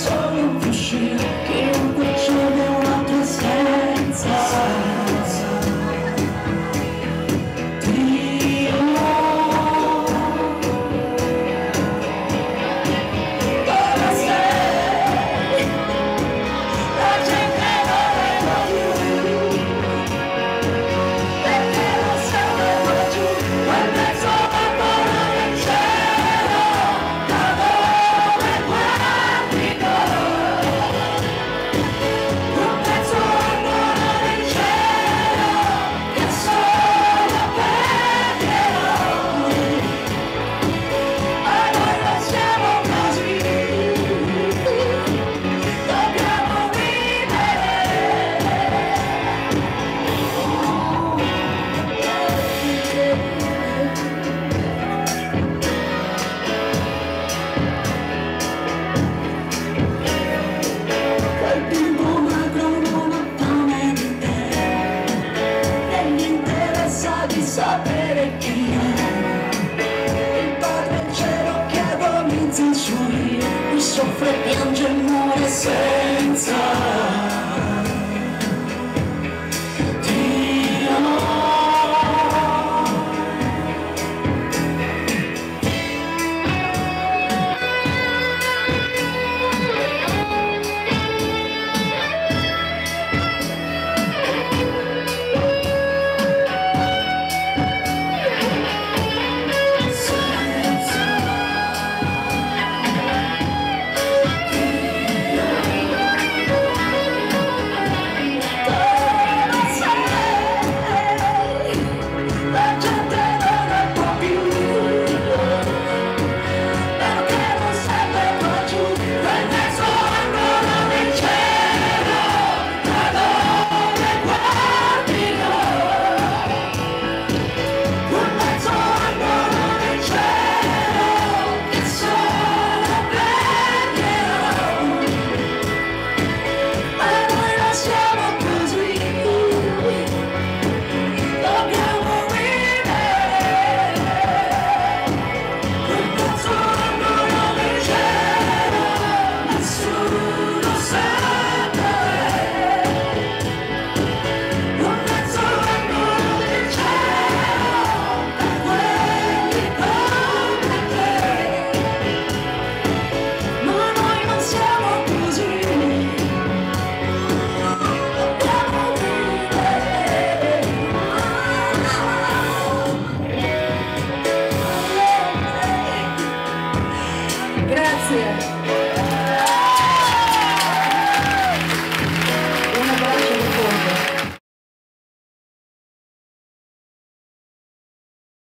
sonho puxei agonizza in